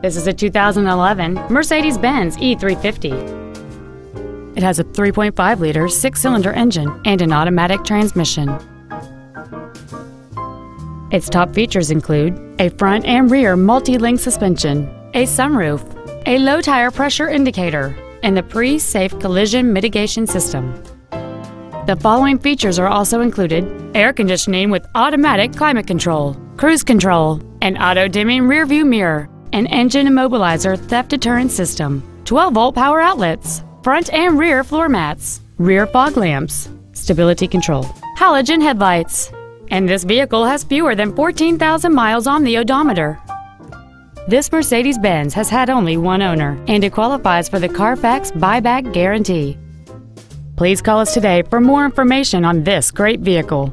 This is a 2011 Mercedes-Benz E350. It has a 3.5-liter six-cylinder engine and an automatic transmission. Its top features include a front and rear multi-link suspension, a sunroof, a low tire pressure indicator, and the pre-safe collision mitigation system. The following features are also included air conditioning with automatic climate control, cruise control, an auto-dimming rearview mirror, an engine immobilizer theft deterrent system, 12 volt power outlets, front and rear floor mats, rear fog lamps, stability control, halogen headlights, and this vehicle has fewer than 14,000 miles on the odometer. This Mercedes-Benz has had only one owner, and it qualifies for the Carfax buyback guarantee. Please call us today for more information on this great vehicle.